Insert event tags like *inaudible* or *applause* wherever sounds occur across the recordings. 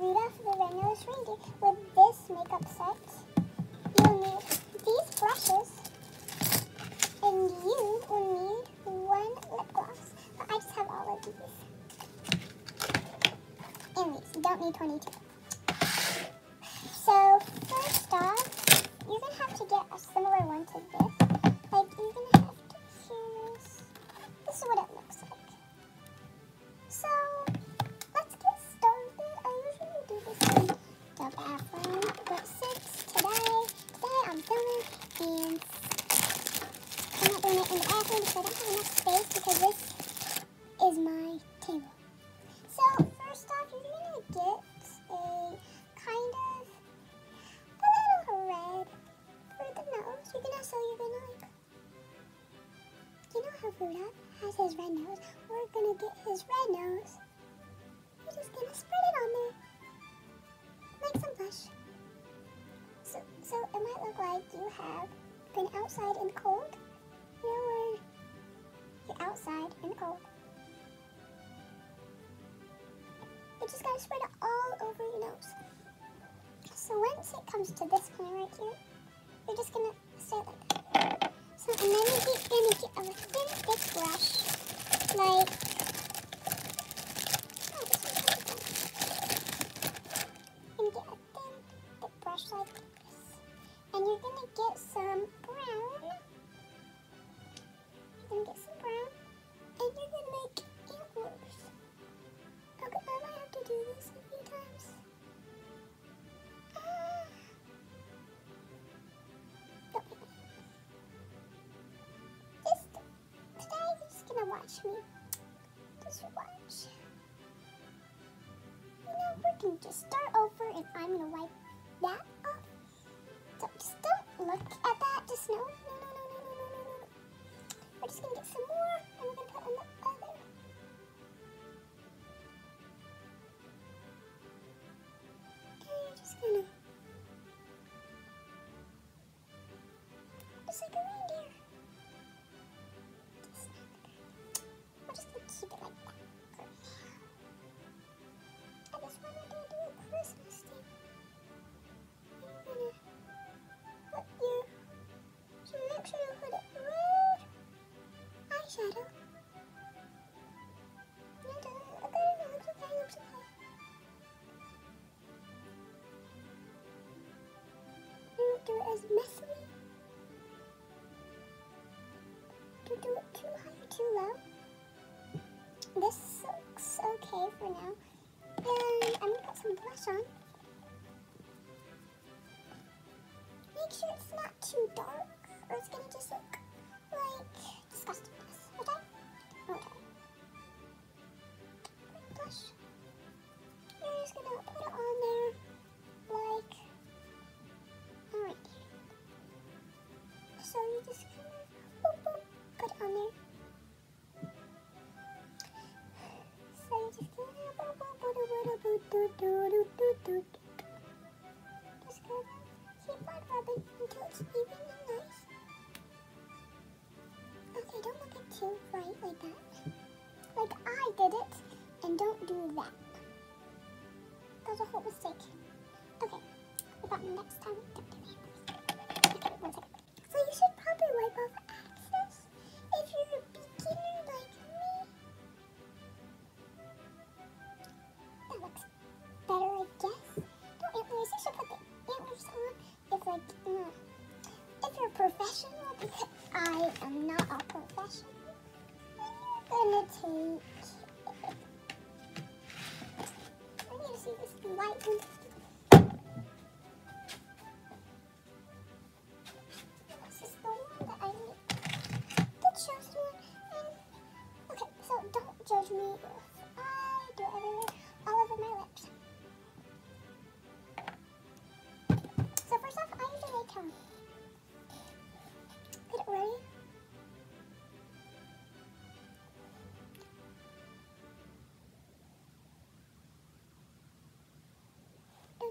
Rudolph the Red-Nosed Reindeer with this makeup set. You'll need these brushes, and you will need one lip gloss. But I just have all of these. And these. You don't need 22. So first off, you're gonna have to get a similar one to this. Has his red nose? We're gonna get his red nose. We're just gonna spread it on there. Like some blush. So so it might look like you have been outside in cold. You know you're outside in the cold. You just gotta spread it all over your nose. So once it comes to this point right here, you're just gonna me. Just watch. You know, we can just start over, and I'm gonna wipe that off. So just don't look at on. Make sure it's not too dark, or it's gonna just look like disgustingness. Just gonna keep on rubbing until it's even nice. Okay, don't look it too bright like that. Like I did it, and don't do that. That was a whole mistake. Okay, about next time, gonna take.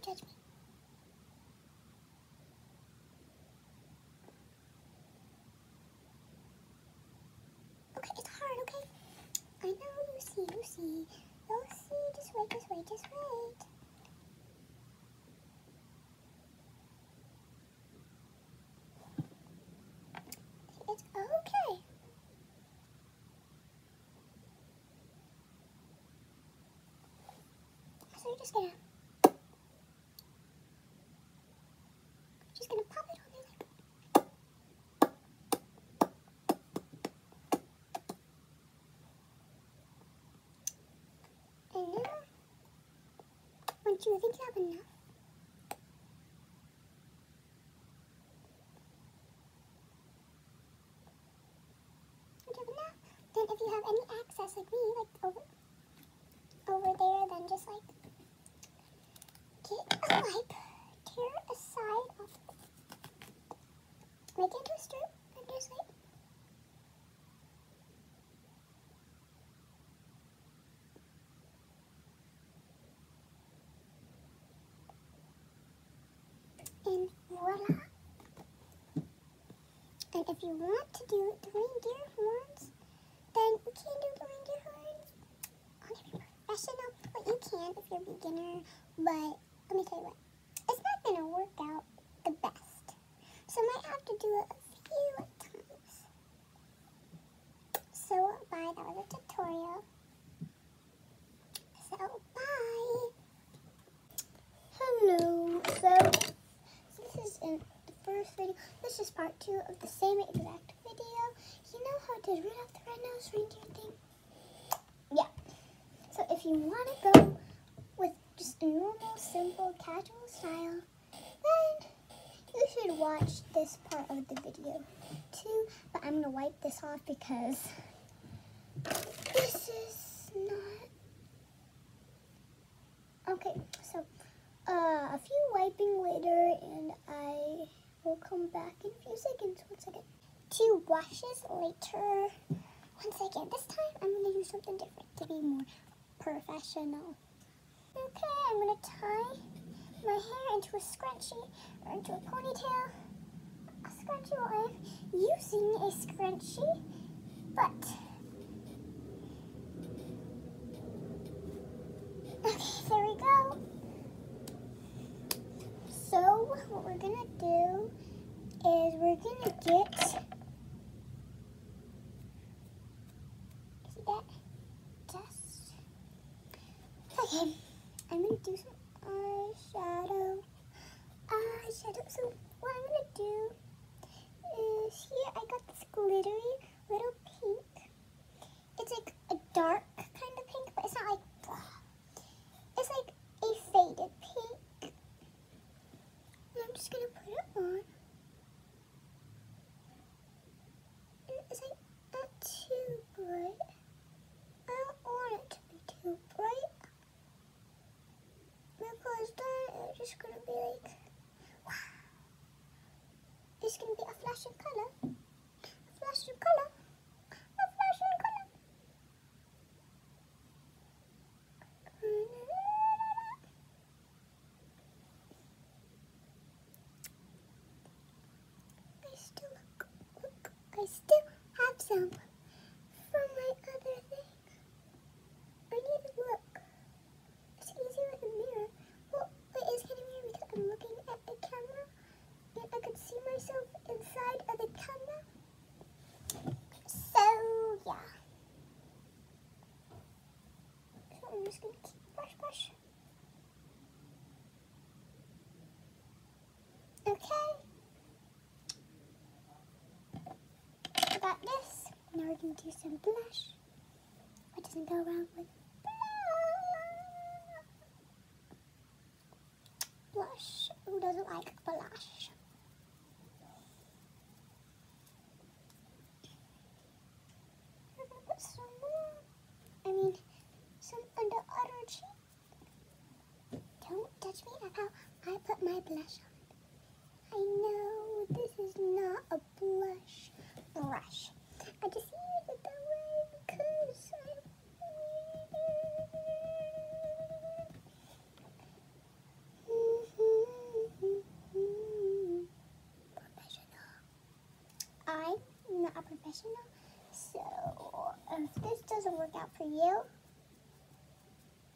Don't judge me. Okay, it's hard, okay? I know see. You'll see, just wait, just wait, just wait. just gonna just gonna pop it on there like and now once you think you have enough? You have enough? Then if you have any access like me like over over there then just like get a wipe tear a side off make it into a strip and just like and voila. And if you want to do the reindeer horns, then you can do the reindeer horns on a professional, but you can if you're a beginner. But let me tell you what, it's not gonna work out the best. So I might have to do it a few times. So bye, that was a tutorial. So bye. Hello. So in the first video. This is part two of the same exact video. You know how I did Rudolph the Red-Nosed Reindeer thing? Yeah. So if you want to go with just a normal, simple, casual style, then you should watch this part of the video too. But I'm going to wipe this off because this is not... Okay, so uh, later, and I will come back in a few seconds. One second. Two washes later. One second. This time I'm gonna do something different to be more professional. Okay, I'm gonna tie my hair into a scrunchie or into a ponytail. A scrunchie while I'm using a scrunchie, but okay, there we go. So what we're gonna do is we're gonna get see that dust. Okay, I'm gonna do some eyeshadow. Eyeshadow. So what I'm gonna do is here I got this glittery little pink. It's like a dark kind of pink, but it's not like it's like a faded pink. And I'm just gonna put it on. And it's like not too bright. I don't want it to be too bright. Because then it's just gonna be like wow. It's gonna be a flash of color. A flash of color. A flash of color. I still look, look, I still have some from my other thing. I need to look. It's easier with a mirror. Well, it is kind of weird because I'm looking at the camera and I could see myself inside of the camera. So, yeah. Keep brush, brush. Okay. I got this. Now we're going to do some blush. What doesn't go wrong with blush? Blush. Who doesn't like blush? I'm gonna put some more. I mean, some on the other cheek. Don't touch me at how I put my blush on. I know this is not a blush brush. I just used it that way because *laughs* I'm professional. I'm not a professional, so if this doesn't work out for you,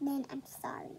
then I'm sorry.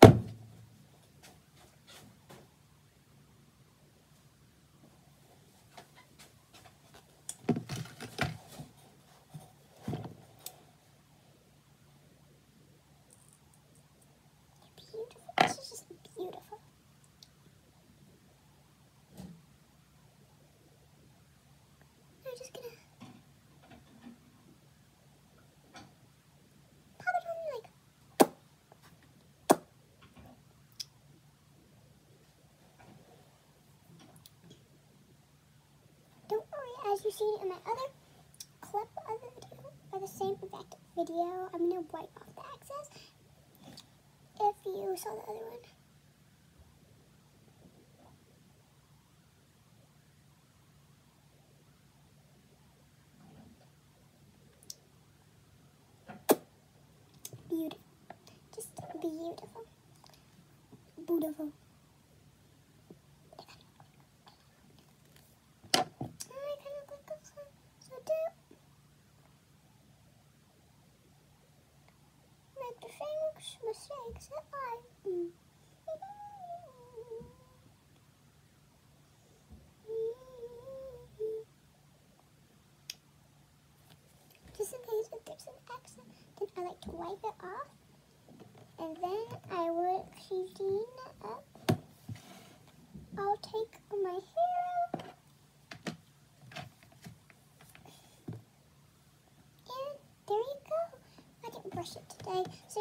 as you see in my other clip of the video, or the same exact video, I'm going to wipe off the excess. if you saw the other one. Beautiful. Just beautiful. Beautiful. I kind of look so, so deep. Make the mistakes that I. Just in case if there's an accident, then I like to wipe it off. And then I will clean up. I'll take my hair out. And there you go. I didn't brush it today, so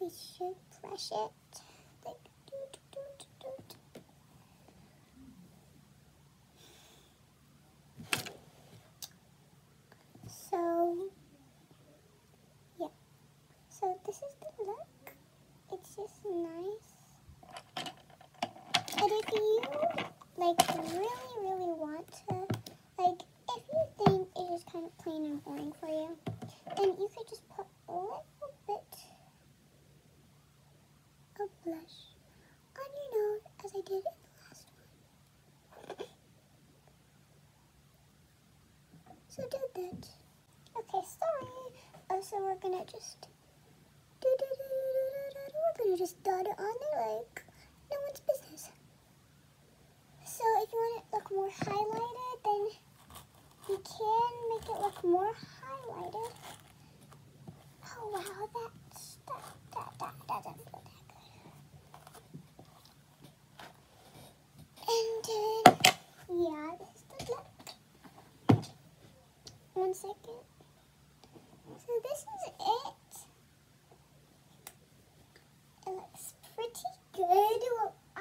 probably should brush it. Like, doot, doot, doot. So, yeah. So this is the look. It's just nice. And if you, like, really, really want to, like, if you think it is kind of plain and boring for you, then you could just put a little bit of blush on your nose as I did in the last one. So do that. Okay, sorry. Oh, so we're gonna just. We're gonna just dot it on there like no one's business. So if you want it look more highlighted, then you can make it look more highlighted. Oh wow, that's that that that doesn't feel that good. And then yeah, this is the look. One second. So this is it. It looks pretty good. Well, I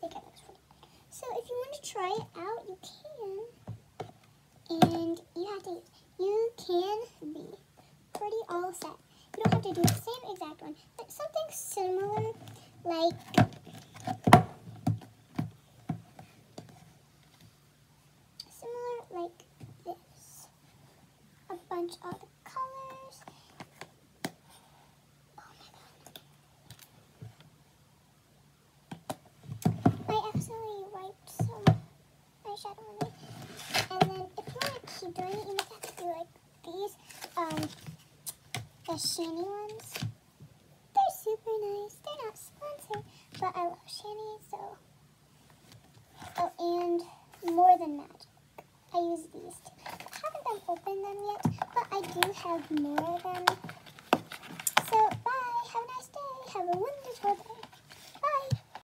think it looks pretty good. So if you want to try it out, you can. And you have to, you can be pretty all set. You don't have to do the same exact one, but something similar, like similar like this. A bunch of colors. Oh my god. I accidentally wiped some eyeshadow on. And then if you want to keep doing it, you might have to do like these, um, the shiny ones. They're super nice. They're not sponsored, but I love shiny, so. Oh, and more than magic. I use these too. I haven't done open them yet, but I do have more of them. So, bye. Have a nice day. Have a wonderful day.